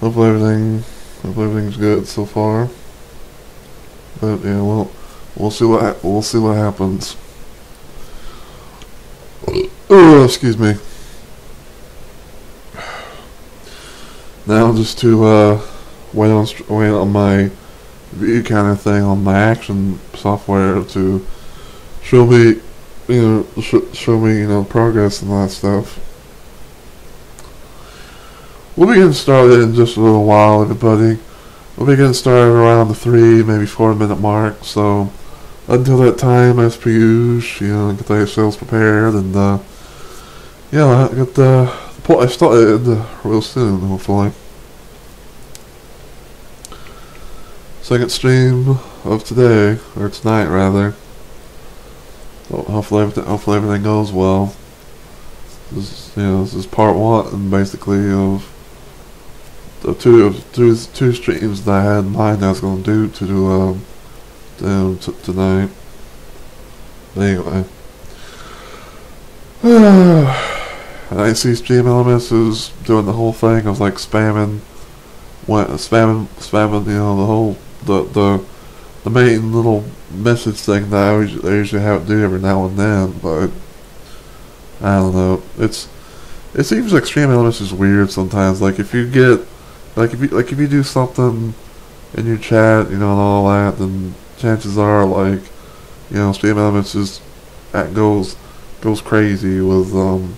hopefully everything, hopefully everything's good so far. But yeah, well, we'll see what we'll see what happens. Oh, excuse me. Now just to uh, wait on wait on my view counter thing on my action software to show me, you know, sh- show me you know progress and that stuff. We'll be getting started in just a little while, everybody. We'll be getting started around the three, maybe four minute mark. So until that time, as per usual, you know, get yourselves prepared and uh, yeah, get the I started real soon, hopefully. Second stream of today, or tonight rather. Ho- Hopefully, everything, hopefully everything goes well. This, is, you know, this is part one, basically, of the two two two streams that I had in mind I was going to do to do um, t- tonight. Anyway. I see Stream Elements is doing the whole thing of like spamming, what spamming, spamming, you know, the whole the the the main little message thing that I usually, I usually have to do every now and then, but I don't know. It's it seems like Stream Elements is weird sometimes. Like if you get like if you like if you do something in your chat, you know, and all that, then chances are like you know Stream Elements just that goes goes crazy with um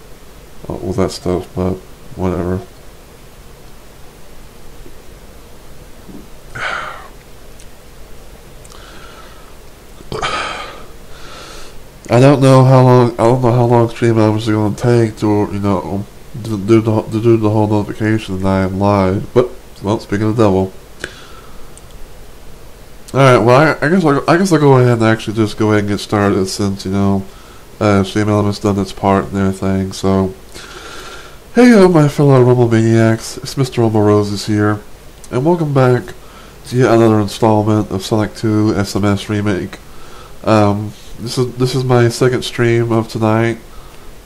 uh, with that stuff, but whatever. I don't know how long. I don't know how long stream hours are going to take to, you know, do the to do the whole notification that I am live. But well, speaking of the devil. All right. Well, I, I guess I'll, I guess I'll go ahead and actually just go ahead and get started since you know, uh, stream element's done its part and everything. So. Hey yo, my fellow Rumble Maniacs, it's Mr. Rumble Roses here, and welcome back to yet another installment of Sonic 2 SMS Remake. Um, this is this is my second stream of tonight.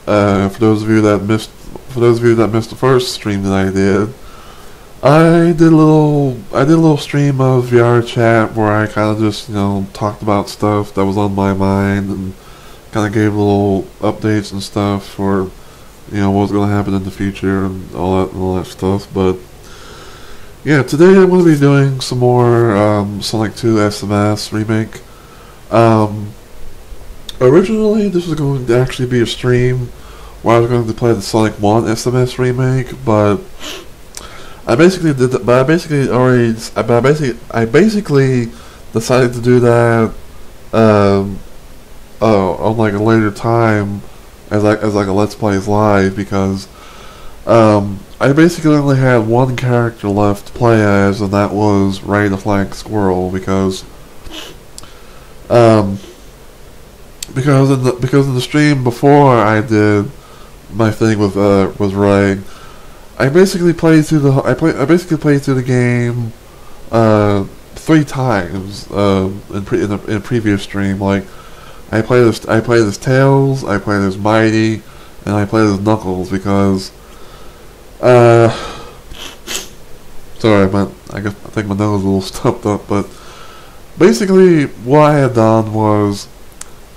Uh, for those of you that missed, for those of you that missed the first stream that I did, I did a little, I did a little stream of VR chat where I kind of just you know talked about stuff that was on my mind and kind of gave little updates and stuff for you know what's going to happen in the future and all that and all that stuff. But yeah, today I'm going to be doing some more um, Sonic 2 SMS remake. Um, originally, this was going to actually be a stream where I was going to play the Sonic 1 SMS remake, but I basically did. But I basically already, but I basically, I basically decided to do that um, uh, on like a later time as like as like a Let's Plays live because um, I basically only had one character left to play as, and that was Ray the Flying Squirrel because um, because in the because in the stream before I did my thing with uh with Ray, I basically played through the I play I basically played through the game uh three times uh in pre in a, in previous stream like. I play this I play this Tails, I play this Mighty, and I play this Knuckles because uh sorry, but I guess I think my nose is a little stuffed up, but basically what I had done was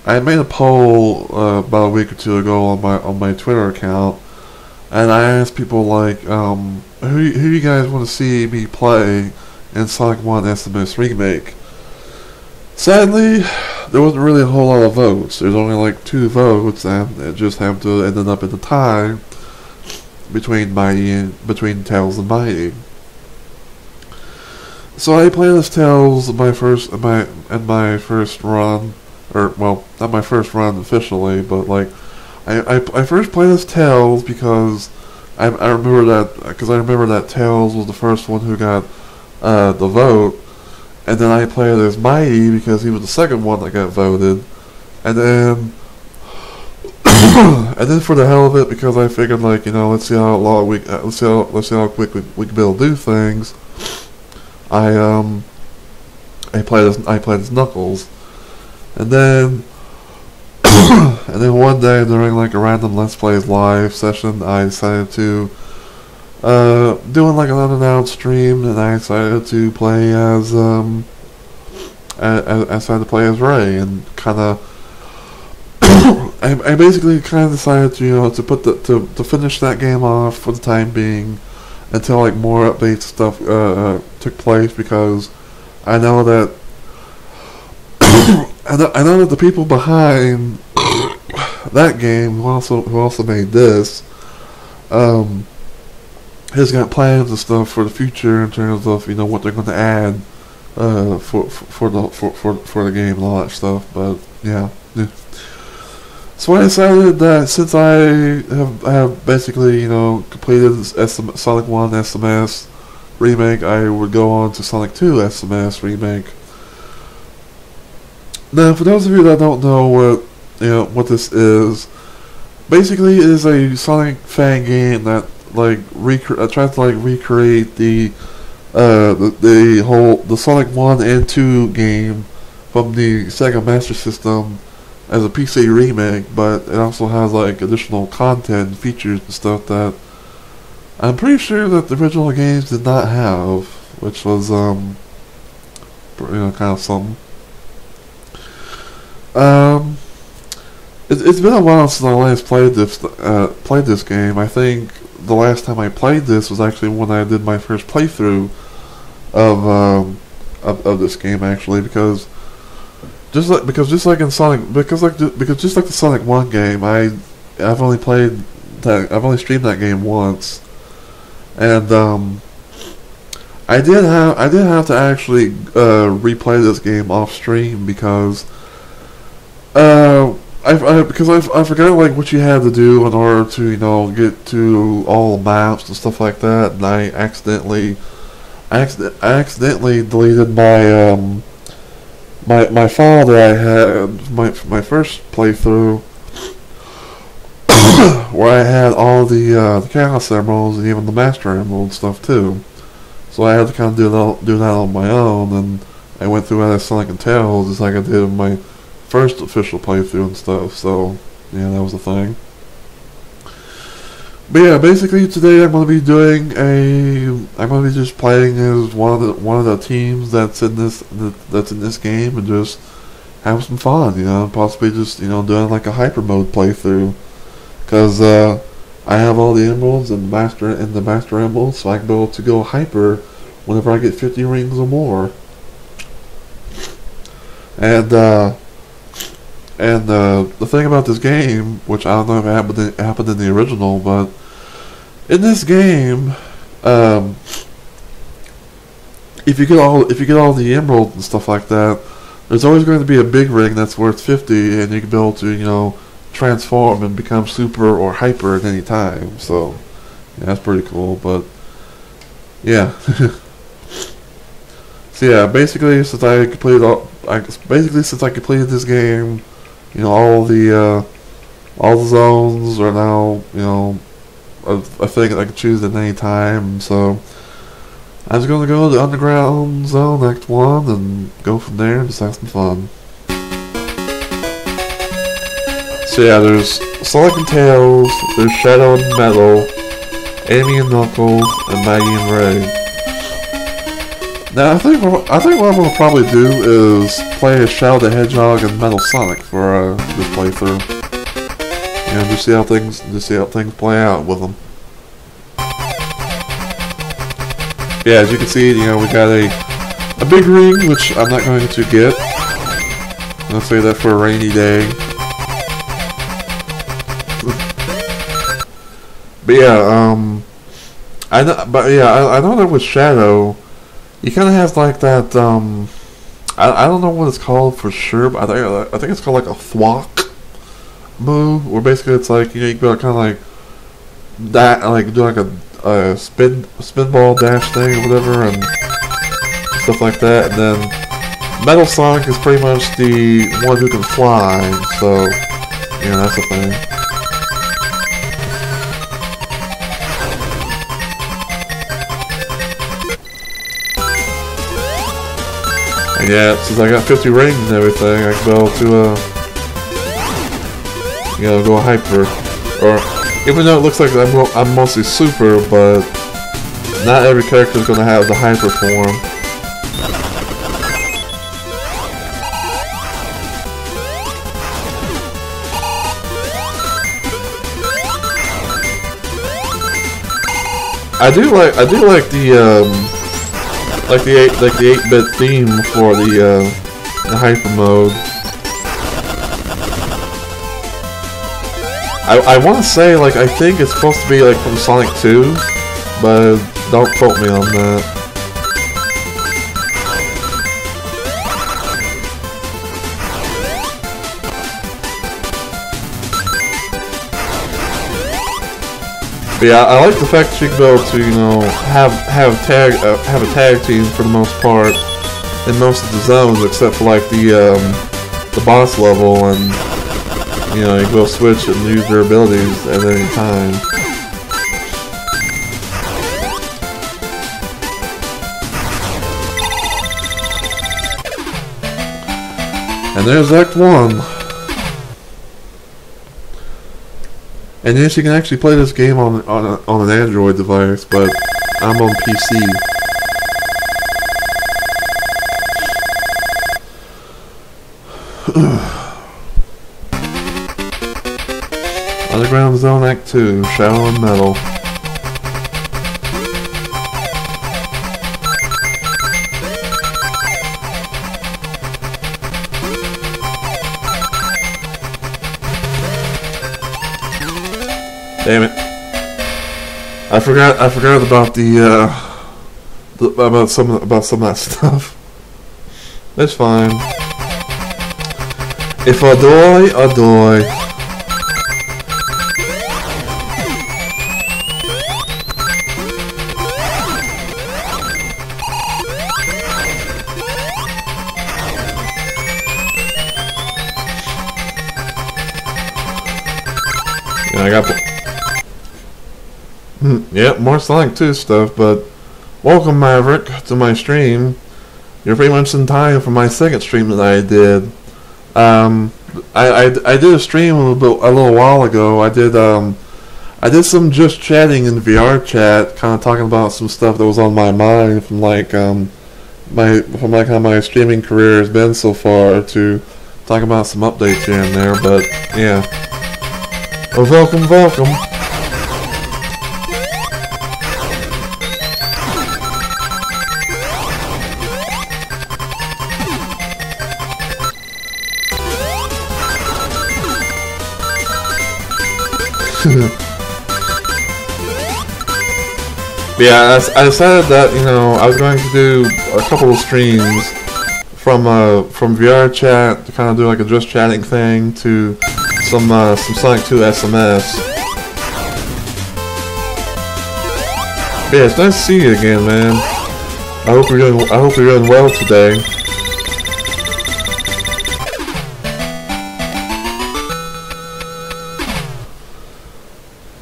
I made a poll uh, about a week or two ago on my on my Twitter account, and I asked people like, um, who who you guys want to see me play in Sonic One SMS remake? Sadly, there wasn't really a whole lot of votes. There's only like two votes, and it just happened to ended up in the tie between Mighty and between Tails and Mighty. So I played as Tails my first my in my first run, or well, not my first run officially, but like I I, I first played as Tails because I I remember that because I remember that Tails was the first one who got uh, the vote. And then I played as Mighty because he was the second one that got voted. And then, and then for the hell of it, because I figured like you know, let's see how long we, uh, let's see how let's see how quick we, we can be able to do things. I um, I played as I played as Knuckles, and then, and then one day during like a random Let's Plays live session, I decided to uh, doing like an unannounced stream, and I decided to play as um, I, I decided to play as Ray, and kind of. I, I basically kind of decided to you know to put the to, to finish that game off for the time being until like more updates stuff uh, uh took place because I know that I know, I know that the people behind that game who also who also made this um, has got plans and stuff for the future in terms of you know what they're going to add uh, for, for the for, for for the game and all that stuff. But yeah, yeah. So I decided that since I have have basically you know completed SM, Sonic One SMS remake, I would go on to Sonic Two SMS remake. Now, for those of you that don't know what you know what this is, basically it is a Sonic fan game that like rec- uh, tries to like recreate the uh the, the whole the Sonic One and Two game from the Sega Master System as a PC remake, but it also has like additional content features and stuff that I'm pretty sure that the original games did not have, which was um you know kind of something. Um, it, has been a while since I last played this uh, played this game. I think the last time I played this was actually when I did my first playthrough of um, of, of this game actually because just like because just like in Sonic because like because just like the Sonic One game I I've only played that I've only streamed that game once and um, I did have I did have to actually uh, replay this game off stream because uh, I, I because I, I forgot like what you had to do in order to you know get to all the maps and stuff like that, and I accidentally, accident, I accidentally deleted my um my my file that I had my my first playthrough where I had all the uh, the chaos emeralds and even the master emerald stuff too. So I had to kind of do that do that on my own, and I went through Sonic and Tails just like I did in my first official playthrough and stuff, so yeah, that was the thing. But yeah, basically today I'm going to be doing a, I'm to be just playing as one of the one of the teams that's in this that's in this game and just have some fun, you know, possibly just you know doing like a hyper mode playthrough, because uh, I have all the emeralds and the master and the master emeralds, so I can be able to go hyper whenever I get 50 rings or more. And uh, and uh, the thing about this game, which I don't know if it happened in, happened in the original, but in this game, um, if you get all if you get all the emeralds and stuff like that, there's always going to be a big ring that's worth 50, and you can be able to you know transform and become super or hyper at any time. So yeah, that's pretty cool. But yeah. so yeah, basically since I completed all, I basically since I completed this game you know, all the uh, all the zones are now, you know, a, a thing I can choose at any time. So I'm just gonna go to the underground zone, Act One, and go from there and just have some fun. So yeah, there's Sonic and Tails, there's Shadow and Metal, Amy and Knuckles, and Mighty and Ray. Now I think I think what I'm gonna probably do is play as Shadow the Hedgehog and Metal Sonic for uh, this playthrough. Know, just see how things just see how things play out with them. Yeah, as you can see, you know, we got a a big ring, which I'm not going to get. Let's save that for a rainy day. but yeah, um, I know, but yeah, I, I know that with Shadow. He kind of has like that. Um, I I don't know what it's called for sure, but I think I think it's called like a thwack move, where basically it's like you know you can kind of like that, like do like a, a spin spinball dash thing or whatever, and stuff like that. And then Metal Sonic is pretty much the one who can fly, so yeah, that's the thing. Yeah, since I got 50 rings and everything, I can go to, uh, you know, go hyper. Or, even though it looks like I'm, I'm mostly super, but not every character is going to have the hyper form. I do like I do like the um, like the eight like the eight bit theme for the uh, the hyper mode. I I want to say like I think it's supposed to be like from Sonic 2, but don't quote me on that. But yeah, I like the fact can be able to, you know, have have tag uh, have a tag team for the most part in most of the zones, except for like the um, the boss level, and you know you go switch and use your abilities at any time. And there's Act 1. And yes, you can actually play this game on on, a, on an Android device, but I'm on PC. Underground Zone Act 2, Shadow and Metal. Damn it. I forgot I forgot about the uh about some about some of that stuff. That's fine. If I die, I die. I got yep, more Sonic 2 stuff, but welcome Maverick to my stream. You're pretty much in time for my second stream that I did. Um, I, I, I did a stream a little bit, a little while ago. I did um, I did some just chatting in VR chat, kind of talking about some stuff that was on my mind from like um, my from like how my streaming career has been so far to talk about some updates here and there. But yeah, well, welcome, welcome. Yeah, I, I, decided that you know I was going to do a couple of streams from uh, from VR chat to kind of do like a just chatting thing to some uh, some Sonic 2 SMS. But yeah, it's nice to see you again, man. I hope you're doing I hope you're doing well today.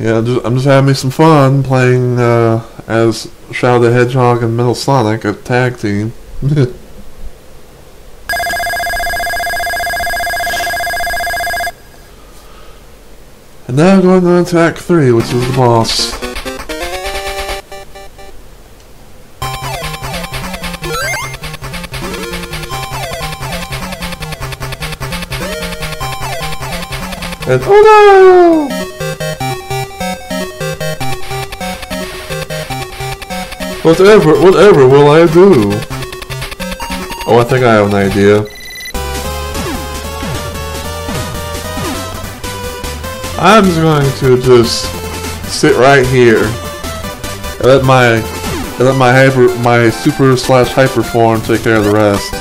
Yeah, just, I'm just having me some fun playing uh, as Shadow the Hedgehog and Metal Sonic, a tag team. and now going on to Act 3, which is the boss. And oh no! Whatever, whatever will I do? Oh, I think I have an idea. I'm just going to just sit right here and let my and let my hyper my super slash hyper form take care of the rest.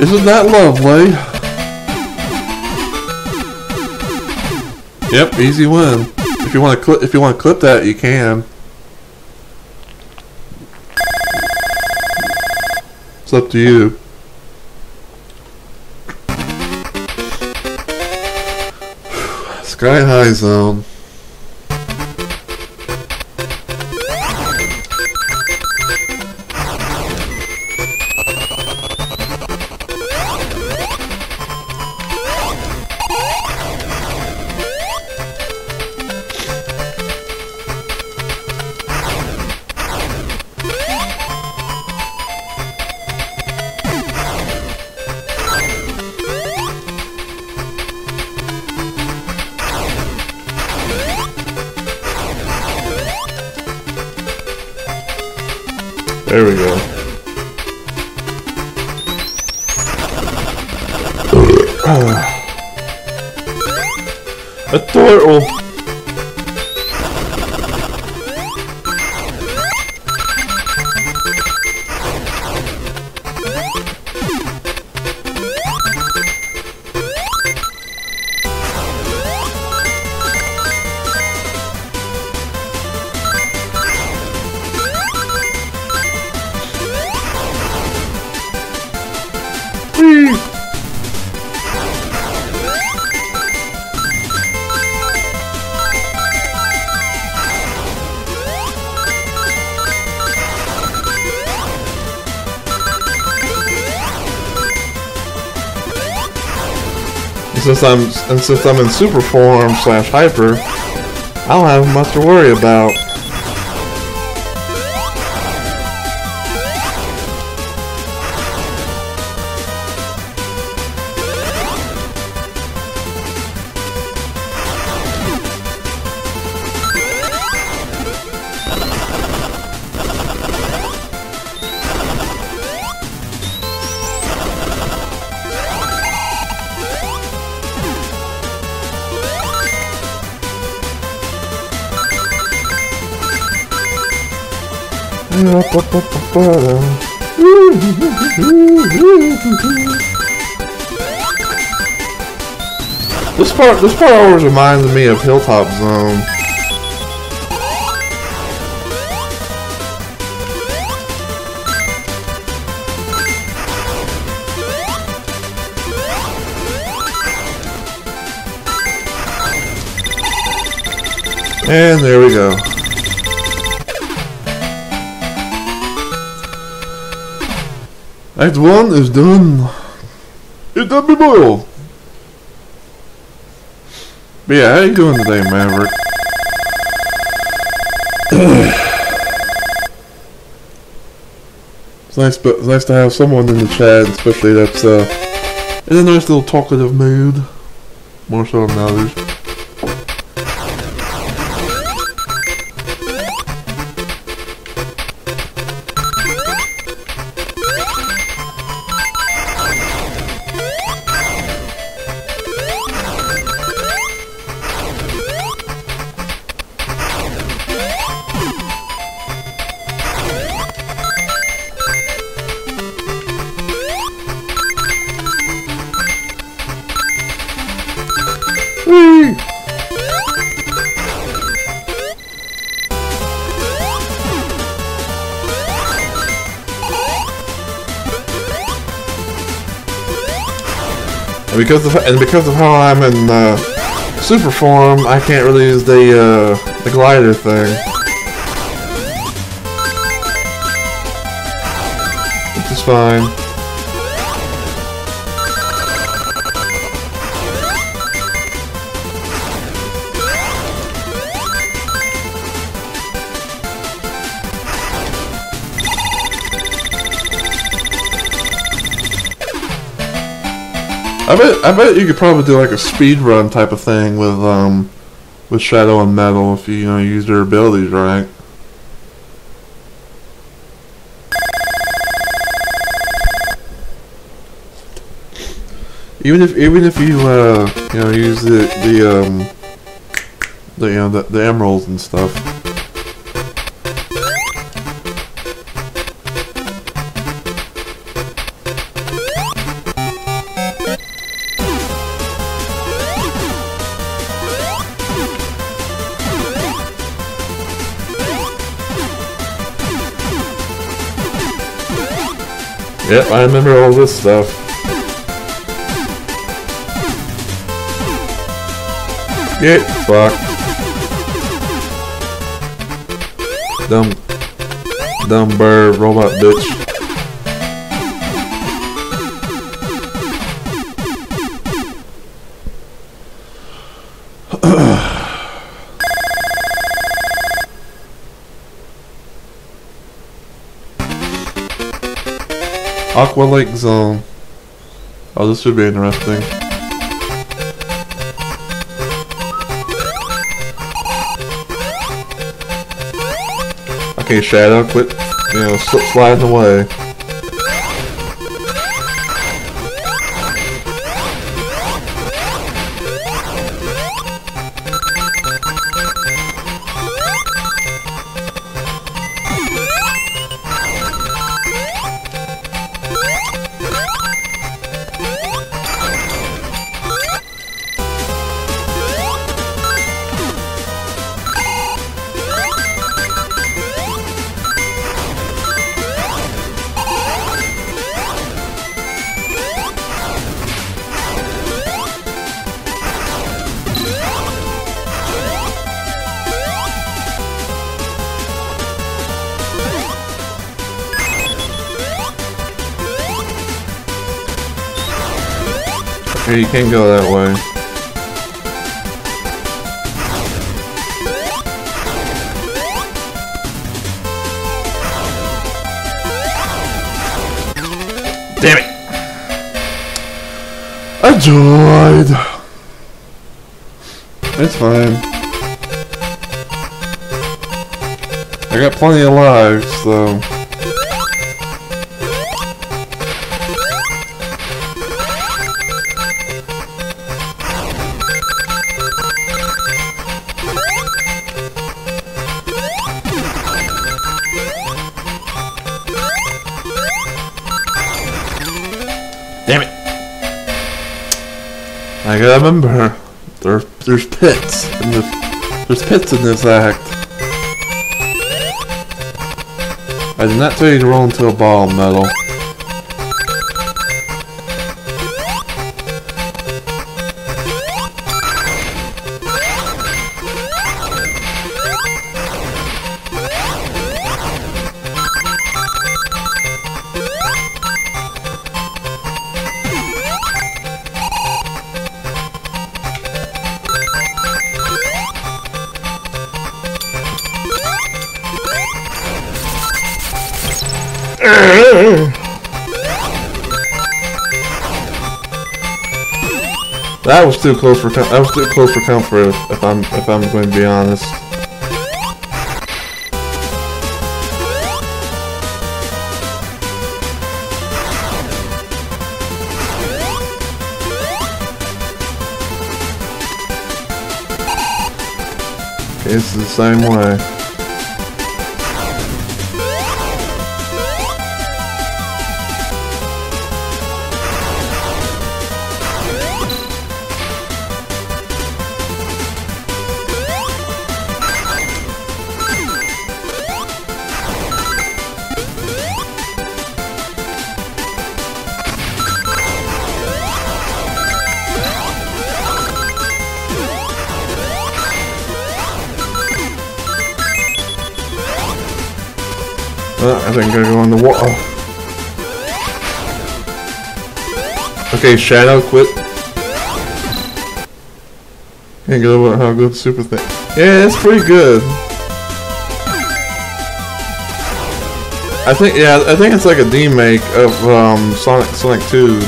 Isn't that lovely? Yep, easy win. If you want to clip, if you want to clip that, you can. It's up to you. Sky High Zone. Since I'm and since I'm in super form slash hyper, I don't have much to worry about. This part, this part always reminds me of Hilltop Zone. And there we go. Act 1 is done. It's done me boil. But yeah, how you doing today, Maverick? it's nice, but it's nice to have someone in the chat, especially that's uh, in a nice little talkative mood, more so than others. Because of and because of how I'm in uh, super form, I can't really use the uh, the glider thing. Is fine. I bet I bet you could probably do like a speed run type of thing with um with Shadow and Metal if you, you know use their abilities right. Even if even if you uh you know use the the um the you know the, the emeralds and stuff. Yep, I remember all this stuff. Get fucked. Dumb, dumb bird, robot bitch. Aqua Lake Zone. Oh, this should be interesting. Okay, Shadow, quit you know, slip sliding away. Can't go that way. Damn it! I died! It's fine. I got plenty of lives, so... gotta remember, there, there's pits in this, there's pits in this act. I did not tell you to roll into a ball, metal. That was too close for that was too close for comfort. If, if I'm if I'm going to be honest. It's the same way. I think I go on the water. Okay, Shadow, quit. Can't get over how good Super thing. Yeah, it's pretty good. I think, yeah, I think it's like a remake of um, Sonic Sonic 2.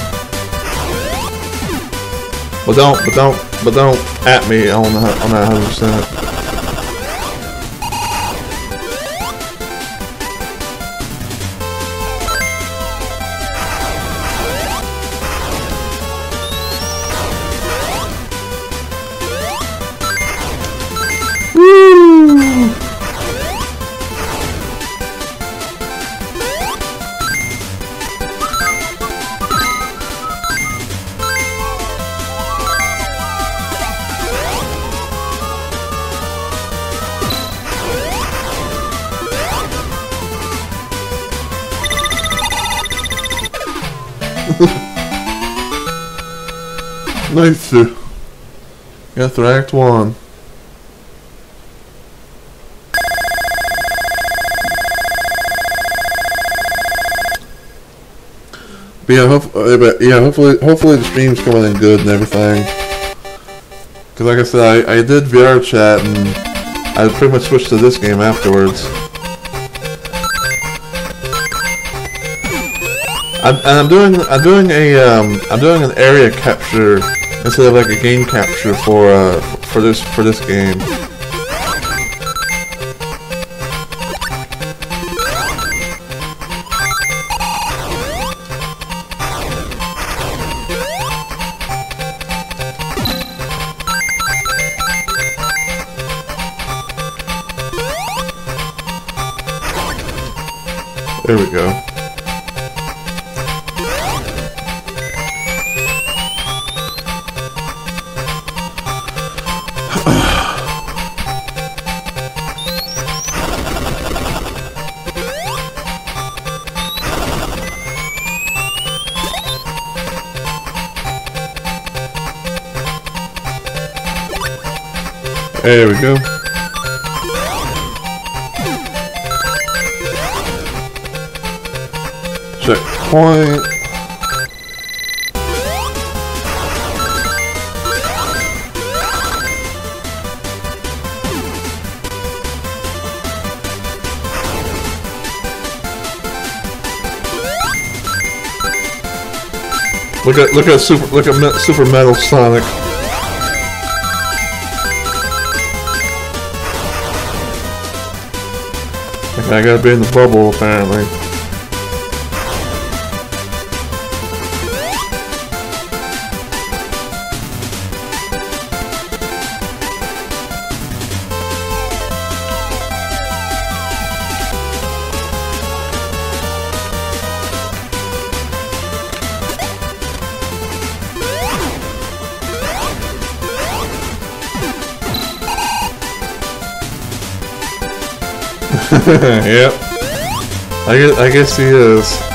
But don't, but don't, but don't at me on that, on that 100 Got through Act 1. But yeah, hope, uh, but yeah, hopefully, hopefully the stream's coming in good and everything. Cause like I said, I, I did VR chat and I pretty much switched to this game afterwards. I'm, and I'm doing, I'm doing a, um, I'm doing an area capture instead of like a game capture for, uh, for this, for this game. There we go. Checkpoint. Look at look at super look at Super Metal Sonic. I gotta be in the bubble apparently. yep. I guess, I guess he is.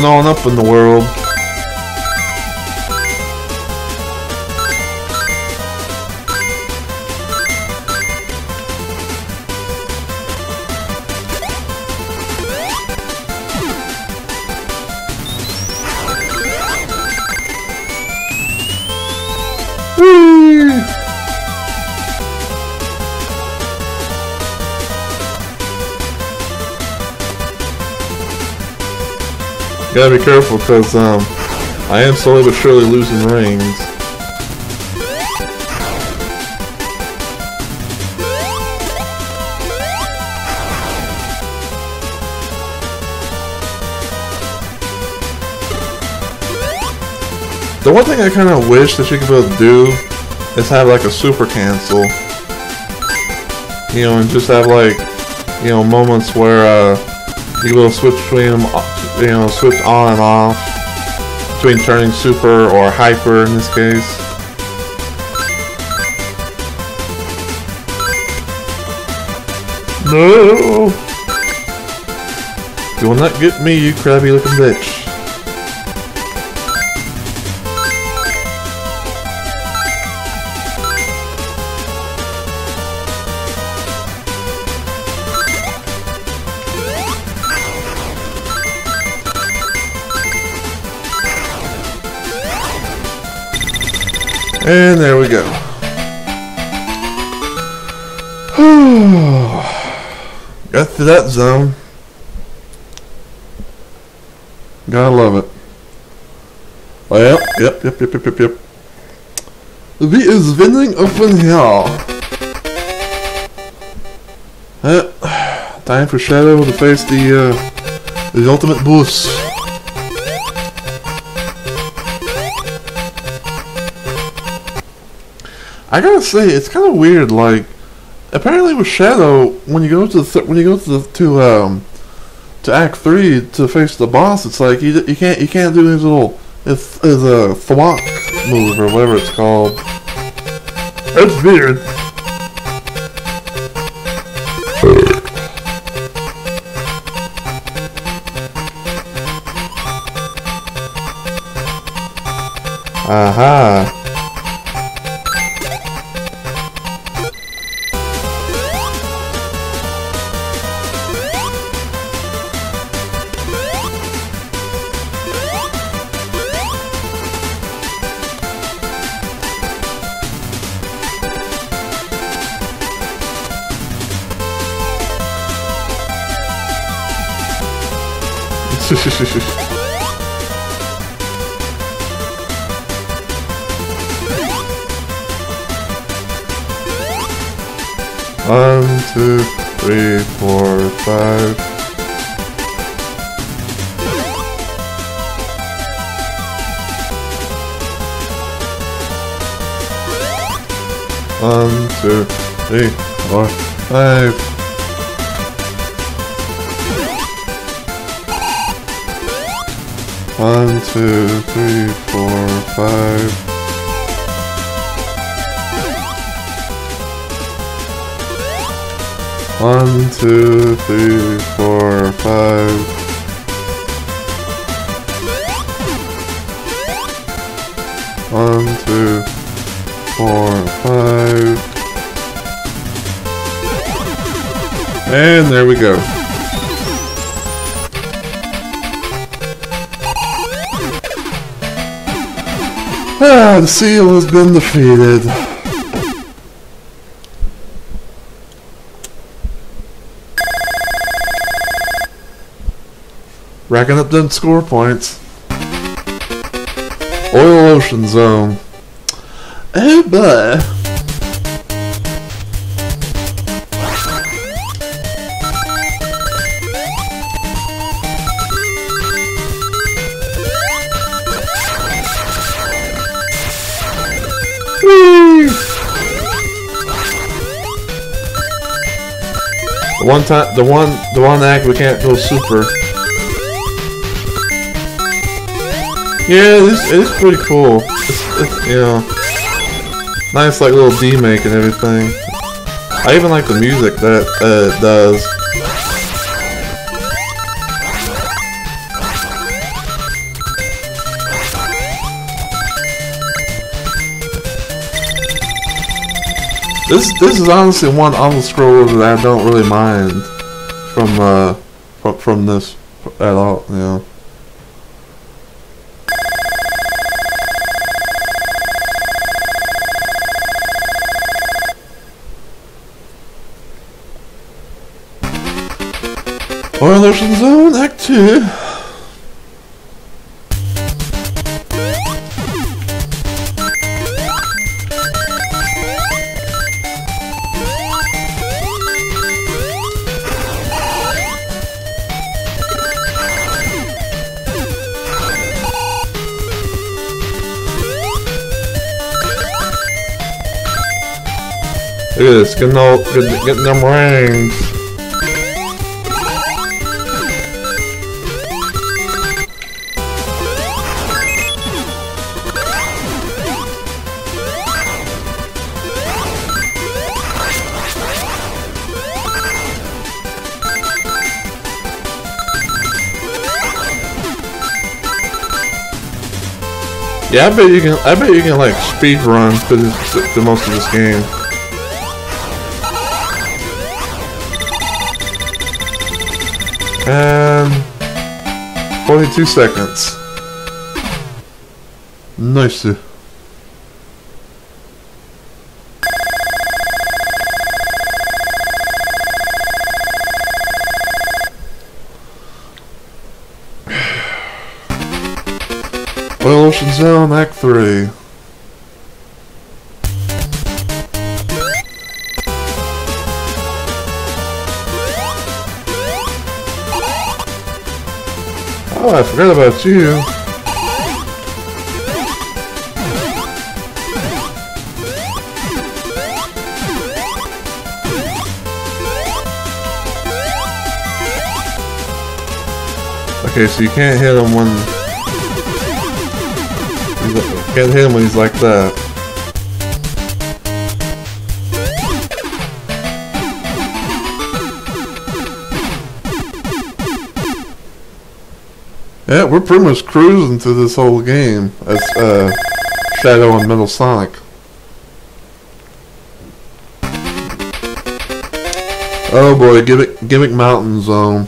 Moving on up in the world. Gotta be careful because um, I am slowly but surely losing rings. The one thing I kind of wish that you could to do is have like a super cancel. You know, and just have like, you know, moments where uh, you will switch between them, you know, switch on and off between turning super or hyper in this case. No! You will not get me, you crabby looking bitch. And there we go. Got through that zone. Gotta love it. Well, yep, yep, yep, yep, yep, yep. Wie is winning open here? Uh, time for Shadow to face the, uh, the ultimate boss. I gotta say, it's kind of weird. Like, apparently with Shadow, when you go to the th- when you go to the, to um to Act Three to face the boss, it's like you you can't you can't do these little it's, it's a thwack move or whatever it's called. It's weird. Aha. One, The seal has been defeated. Racking up them score points. Oil Ocean Zone. Eh, oh boy. One time, the one, the one act we can't go super. Yeah, this it's pretty cool. It's, it's, you know, nice like little D make and everything. I even like the music that uh, it does. This this is honestly one on the scroller that I don't really mind from uh from, from this at all. You know. Zone Act 2. Getting them rings. Yeah, I bet you can. I bet you can like speed run through, this, through most of this game. Um, and 42 seconds. Nice. Oil Ocean Zone Act 3. Oh, I forgot about you. Okay, so you can't hit him when... Can't hit him when he's like that. Yeah, we're pretty much cruising through this whole game as uh, Shadow and Metal Sonic. Oh boy, Gimmick, Gimmick Mountain Zone.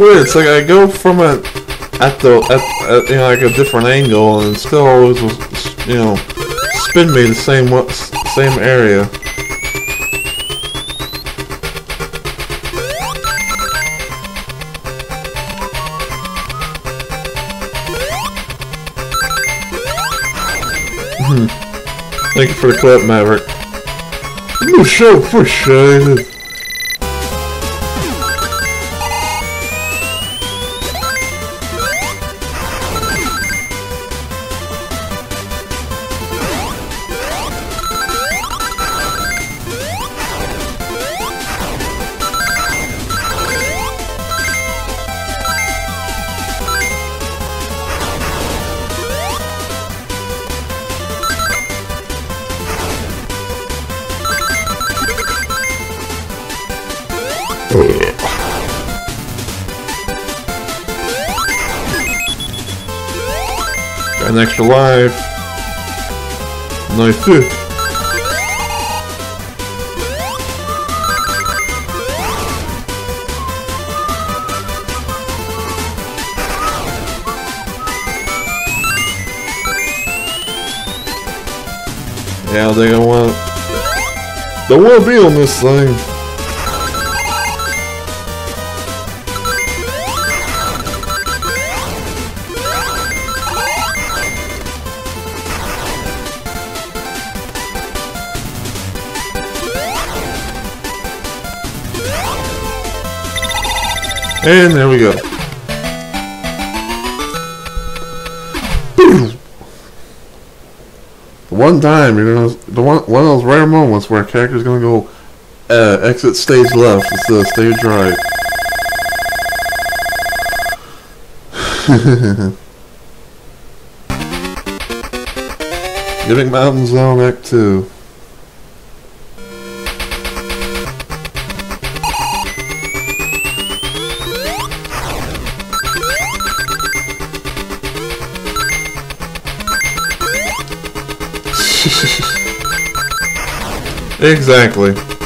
Weird. It's like I go from it at the at, at you know like a different angle, and still always was you know spin me the same wa- same area. Hmm. Thank you for the clip, Maverick. You so frustrated. Got extra life. Nice. Yeah, they don't want. They want to be on this thing. And there we go. one time you know, the one one of those rare moments where a character's gonna go uh, exit stage left instead of stage right. Gimmick Mountain Zone Act 2. Exactly.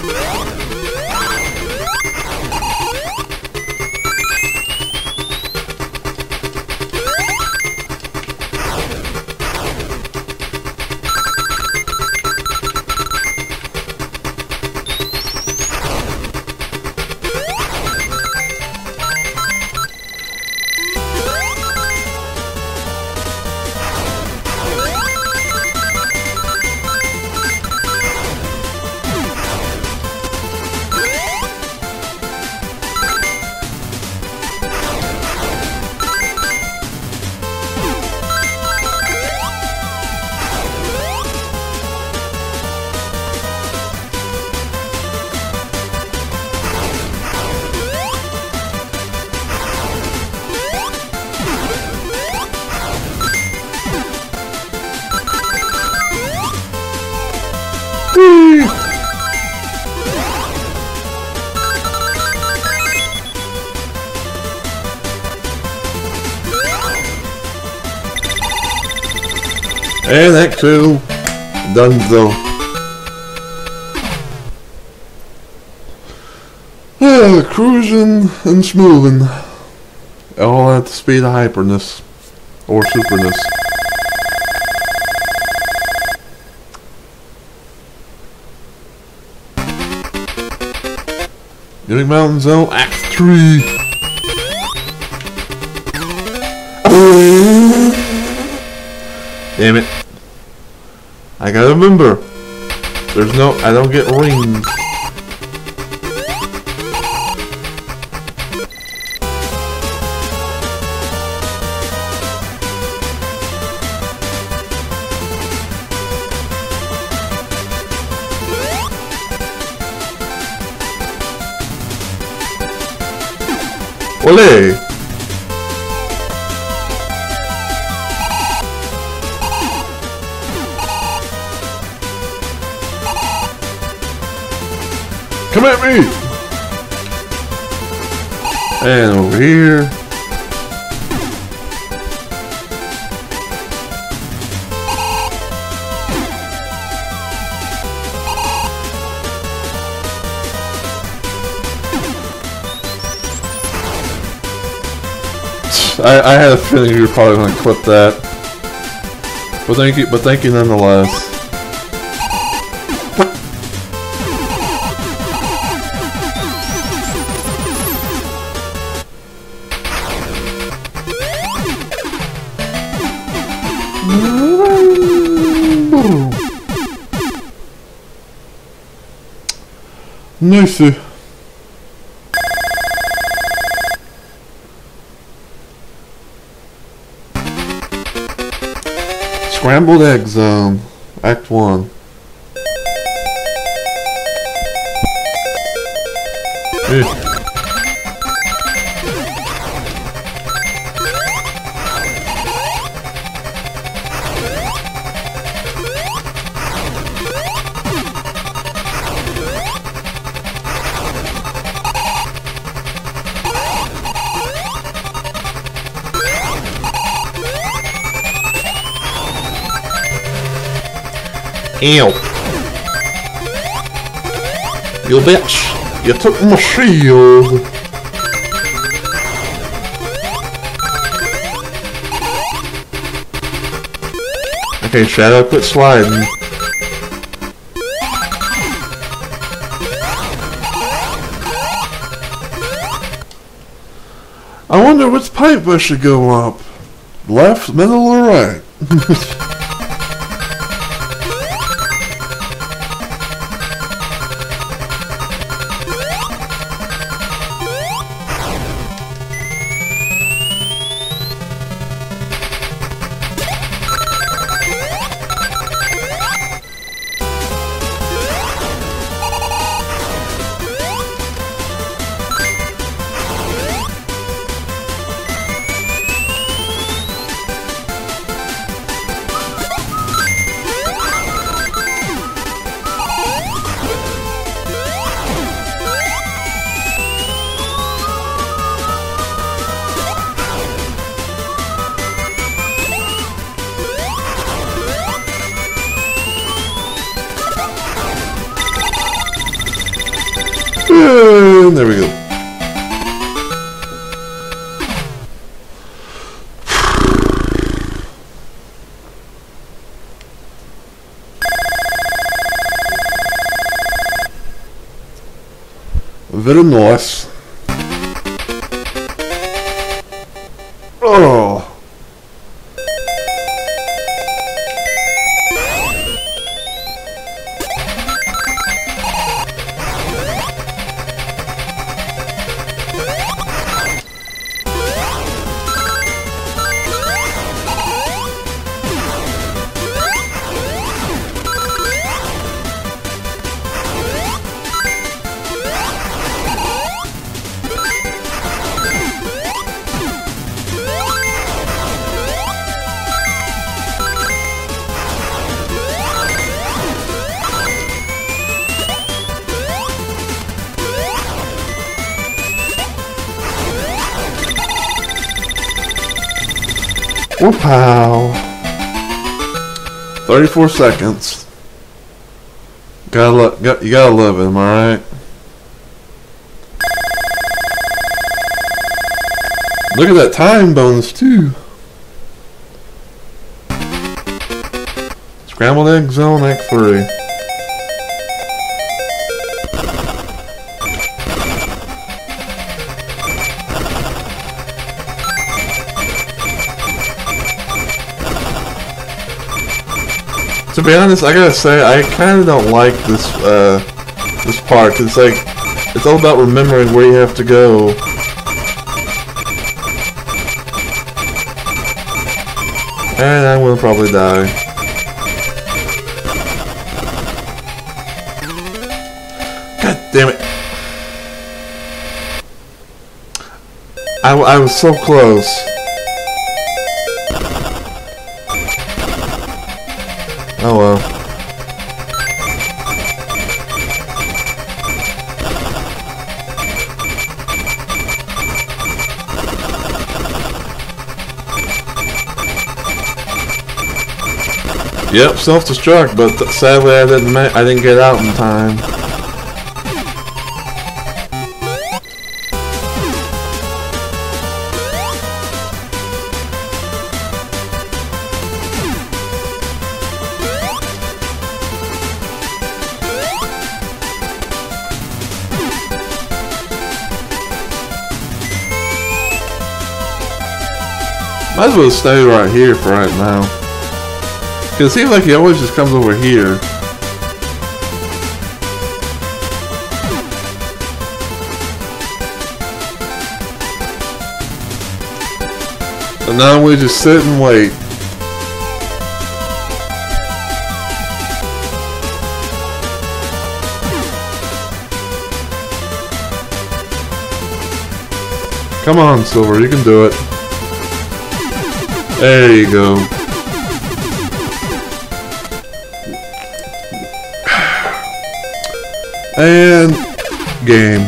And Act 2, done though. Cruising and smoothing. All at the speed of hyperness. Or superness. Gimmick Mountain Zone, Act 3. Damn it. I gotta remember. There's no, I don't get rings. Ole! Me! And over here. I, I had a feeling you were probably going to clip that. But thank you, but thank you nonetheless. Nice. Scrambled Egg Zone, Act 1. Eh. Ew. You bitch. You took my shield. Okay, Shadow, quit sliding. I wonder which pipe I should go up. Left, middle, or right? Oh, pow. 34 seconds. Gotta lo- got, you gotta love him, alright? Look at that time bonus, too. Scrambled Egg Zone Act 3. To be honest, I gotta say, I kind of don't like this, uh, this part, it's like, it's all about remembering where you have to go. And I will probably die. God damn it. I, I was so close. Oh well. Yep, self-destruct, but sadly I didn't I didn't get out in time. As well stay right here for right now. Because it seems like he always just comes over here. And now we just sit and wait. Come on, Silver, you can do it. There you go. And game.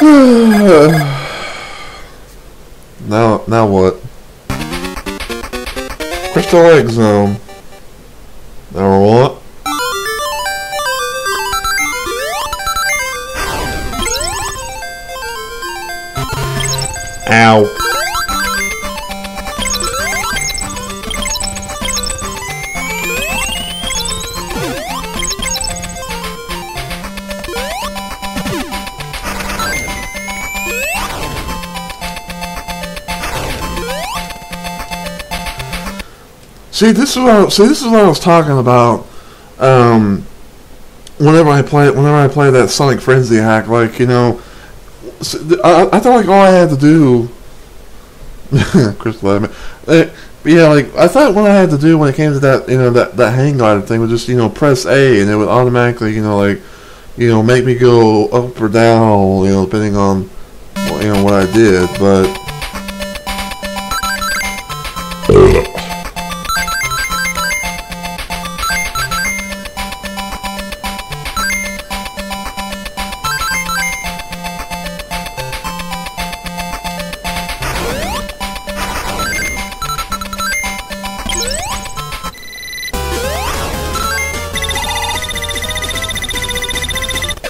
now, now what? Crystal Egg Zone. See, this is what I, see. This is what I was talking about. Um, whenever I play, whenever I play that Sonic Frenzy hack, like you know, I, I thought like all I had to do. Crystal Adamant. Uh, yeah, like I thought what I had to do when it came to that, you know, that that hang glider thing was just you know press A and it would automatically, you know, like, you know, make me go up or down, you know, depending on, you know, what I did, but.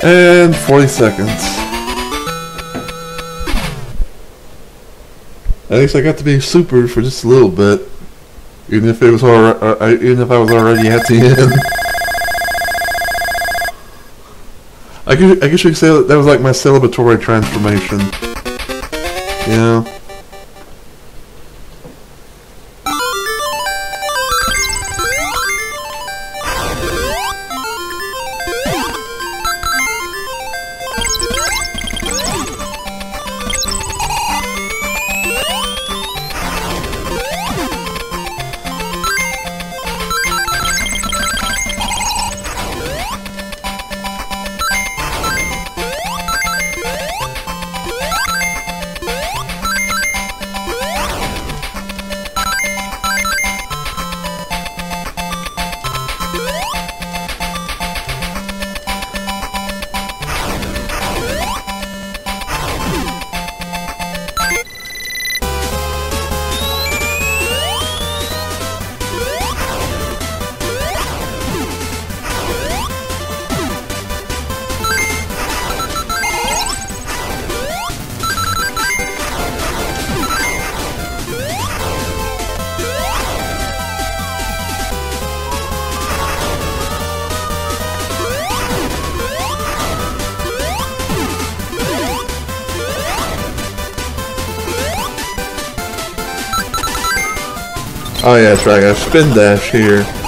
And 40 seconds. At least I got to be super for just a little bit. Even if it was already, uh, uh, even if I was already at the end. I guess, I guess you could say that, that was like my celebratory transformation. Yeah. Oh yeah, that's right, I got spin dash here.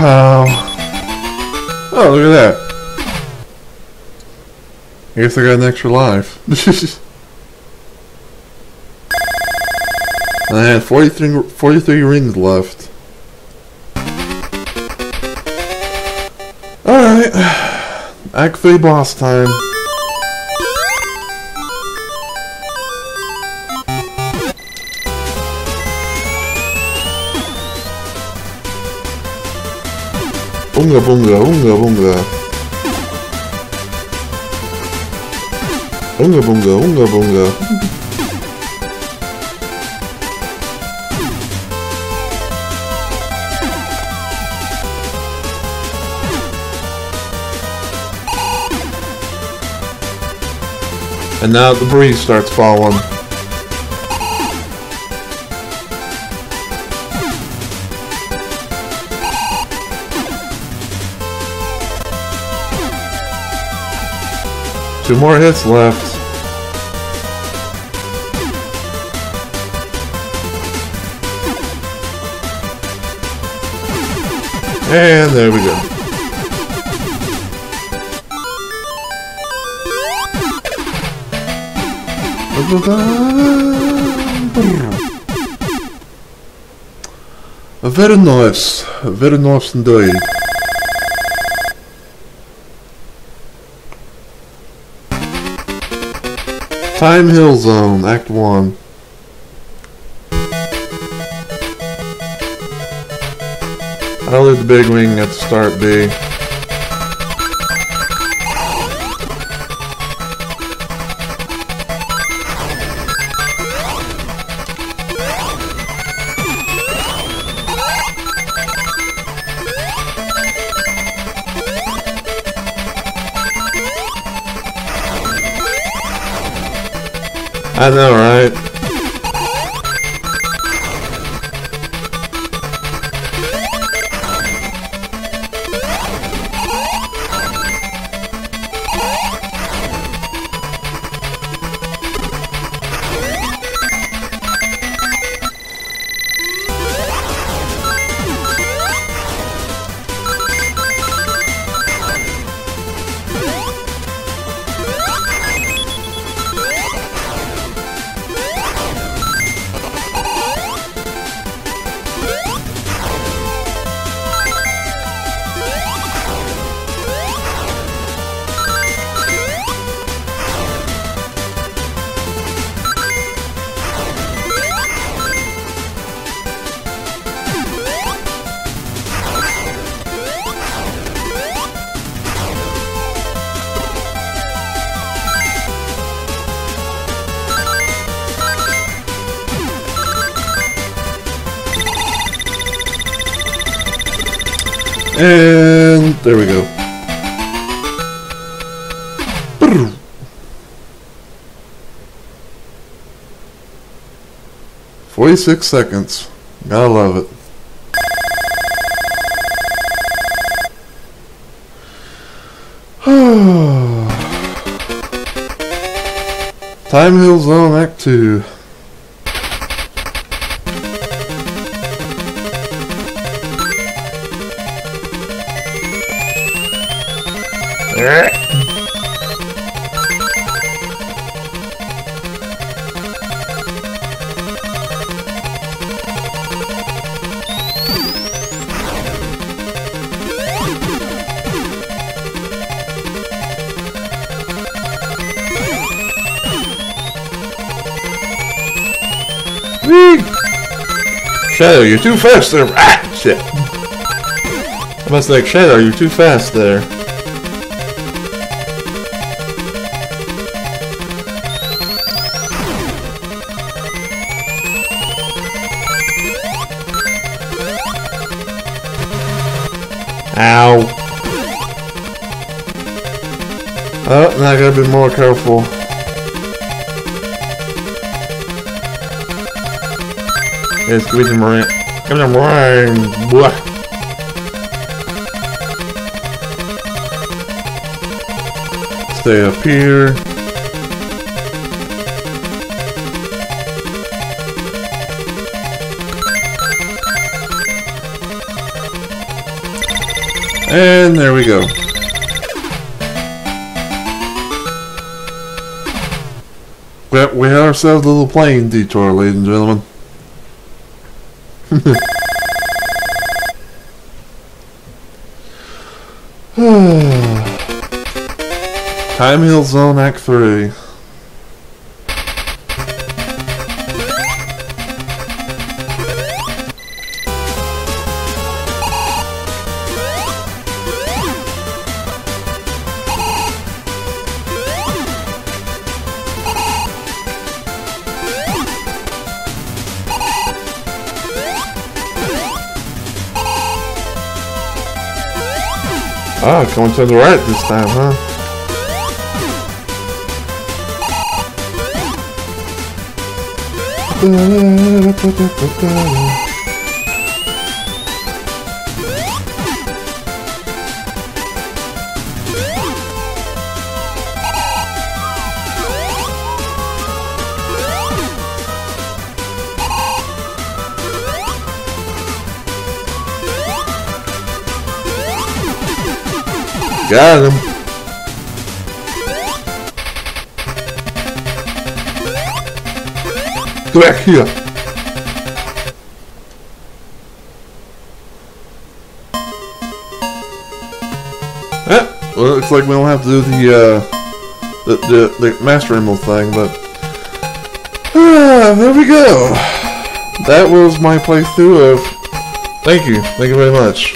Kapow! Oh, look at that. I guess I got an extra life. I had 43, 43 rings left. Alright. Act 3 boss time. Unga bunga, unga bunga. Unga bunga, unga bunga. And now the breeze starts falling. Two more hits left. And there we go. Very nice. Very nice indeed. Time Hill Zone, Act 1. I'll leave the big wing at the start B. I know, right? Six seconds. I love it. Time Hill Zone Act 2. Shadow, you're too fast there. Ah, shit. I must like, Shadow, you're too fast there. Ow. Oh, now I gotta be more careful. It's squeezing Moran. Come on, Moran. Blah. Stay up here. And there we go. We had ourselves a little plane detour, ladies and gentlemen. Amusement Act 3. Ah, coming to the right this time, huh? Got him. Go back here. Eh, well, it looks like we don't have to do the, uh, the, the, the Master Emerald thing, but... Ah, there we go. That was my playthrough of... Thank you. Thank you very much.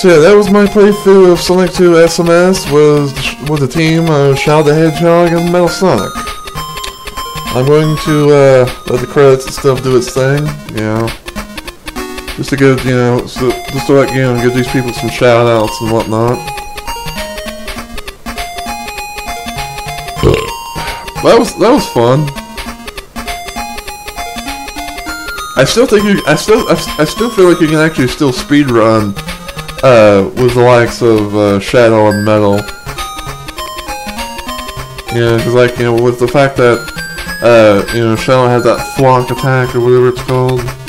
So yeah, that was my playthrough of Sonic 2 SMS with, with the team of Shadow the Hedgehog and Metal Sonic. I'm going to uh, let the credits and stuff do its thing, you know. Just to give, you know, so, just to like, you know, give these people some shout outs and whatnot. That was, that was fun. I still think you, I still, I, I still feel like you can actually still speed run, uh, with the likes of, uh, Shadow and Metal. Yeah, because like, you know, with the fact that uh, you know, Shadow had that flock attack or whatever it's called.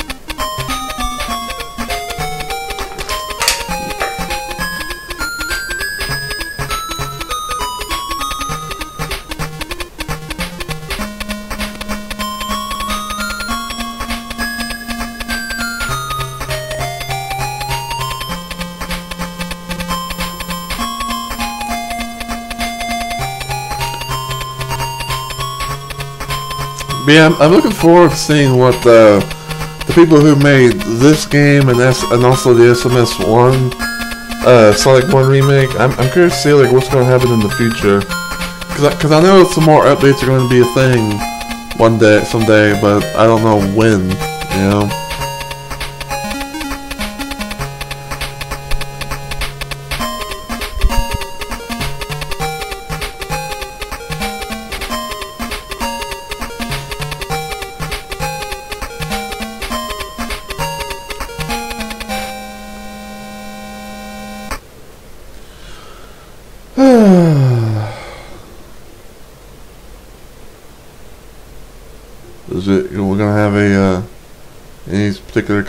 Yeah, I'm, I'm, looking forward to seeing what the the people who made this game and S and also the SMS one uh, Sonic One remake. I'm, I'm curious to see like what's going to happen in the future, because I, I know some more updates are going to be a thing one day, someday, but I don't know when. You know.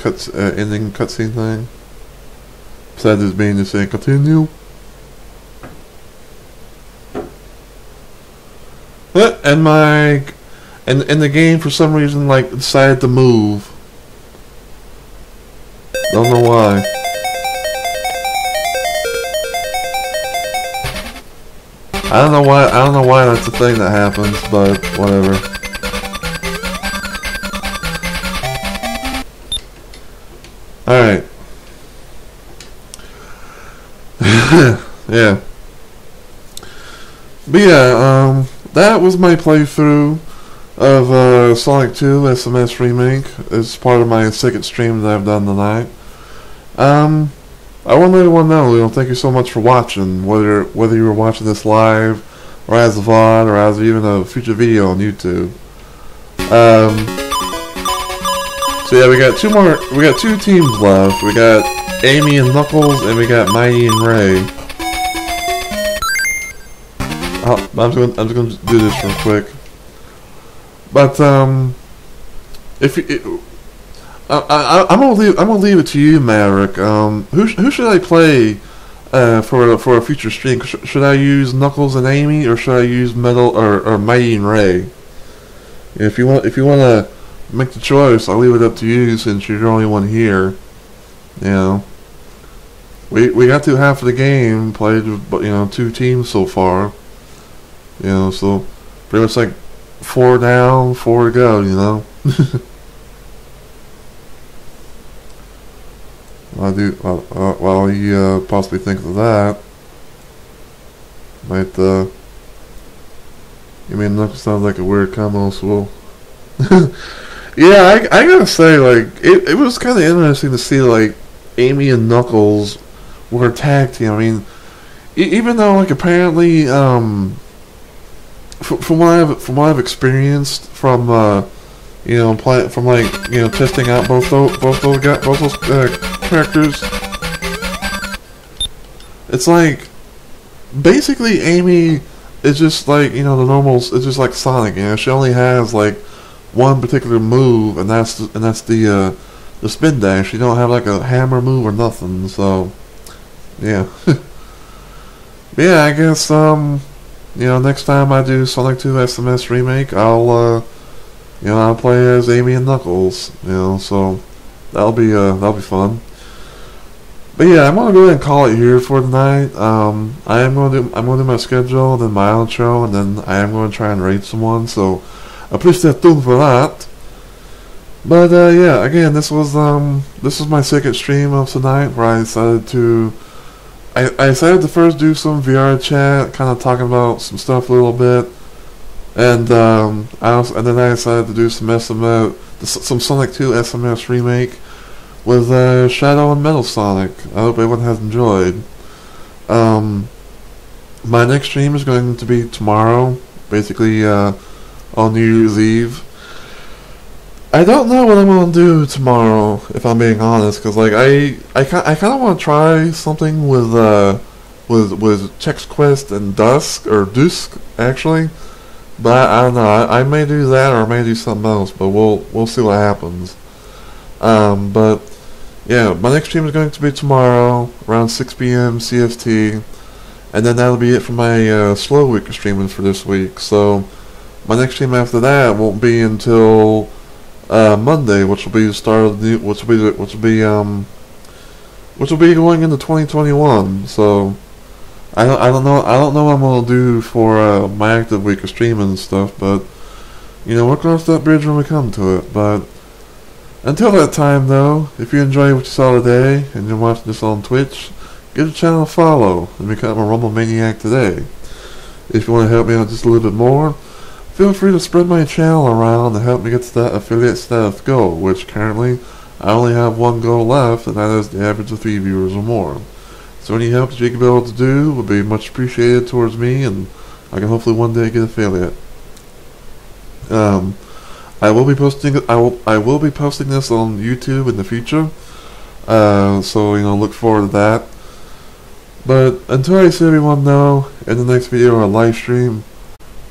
Cuts uh, ending cutscene thing? Besides this being to say continue. And my and and the game for some reason like decided to move. Don't know why. I don't know why I don't know why that's the thing that happens, but whatever. Alright. yeah. But yeah, um, that was my playthrough of uh, Sonic 2 SMS Remake. It's part of my second stream that I've done tonight. Um, I want to let everyone know, you know, thank you so much for watching, whether whether you were watching this live, or as a VOD, or as even a future video on YouTube. Um, so yeah, we got two more. We got two teams left. We got Amy and Knuckles, and we got Mighty and Ray. Oh, I'm just gonna, I'm just gonna do this real quick. But um, if you, it, I, I, am gonna leave, I'm gonna leave it to you, Maverick. Um, who who should I play uh, for for a future stream? Should I use Knuckles and Amy, or should I use Metal or, or Mighty and Ray? If you want, if you want to make the choice. I'll leave it up to you since you're the only one here. You know, we we got to half of the game played, you know, two teams so far. You know, so pretty much like four down, four to go. You know. I do. while you uh, possibly think of that, might uh, you mean that sounds like a weird combo, so. Yeah, I, I gotta say, like, it, it was kind of interesting to see, like, Amy and Knuckles were attacked. tag team. I mean, even though like apparently, um, f- from what I've from what I've experienced from uh, you know, play, from like you know testing out both those both those both those uh, characters, it's like basically Amy is just like you know the normal. It's just like Sonic. You know, she only has like one particular move, and that's the, and that's the uh, the spin dash. You don't have like a hammer move or nothing. So yeah, yeah. I guess um, you know, next time I do Sonic 2 SMS remake, I'll uh, you know, I'll play as Amy and Knuckles. You know, so that'll be uh, that'll be fun. But yeah, I'm gonna go ahead and call it here for tonight. Um, I am gonna do I'm gonna do my schedule, then my outro, and then I am gonna try and raid someone. So, stay tuned for that. But uh, yeah, again, this was um this was my second stream of tonight where I decided to I, I decided to first do some VR chat, kind of talking about some stuff a little bit, and um I also, and then I decided to do some SMS some Sonic 2 SMS remake with uh, Shadow and Metal Sonic. I hope everyone has enjoyed. Um, my next stream is going to be tomorrow, basically uh, on New Year's Eve. I don't know what I'm gonna do tomorrow, if I'm being honest, because like I I, I kind of want to try something with uh with with Chex Quest and Dusk or Dusk actually, but I, I don't know. I, I may do that or I may do something else, but we'll we'll see what happens. Um, but yeah, my next stream is going to be tomorrow around 6 p.m. CST, and then that'll be it for my uh, slow week of streaming for this week. So my next stream after that won't be until uh, Monday, which will be the start of the which will be which will be um which will be going into 2021. So I don't I don't know I don't know what I'm gonna do for uh, my active week of streaming and stuff, but you know we'll cross that bridge when we come to it. But until that time, though, if you enjoyed what you saw today and you're watching this on Twitch, give the channel a follow and become a Rumble Maniac today. If you want to help me out just a little bit more, feel free to spread my channel around to help me get to that affiliate status goal, which currently I only have one goal left, and that is the average of three viewers or more. So any help that you can be able to do would be much appreciated towards me, and I can hopefully one day get affiliate. Um, I will be posting. I will. I will be posting this on YouTube in the future. Uh, so you know, look forward to that. But until I see everyone know in the next video or live stream,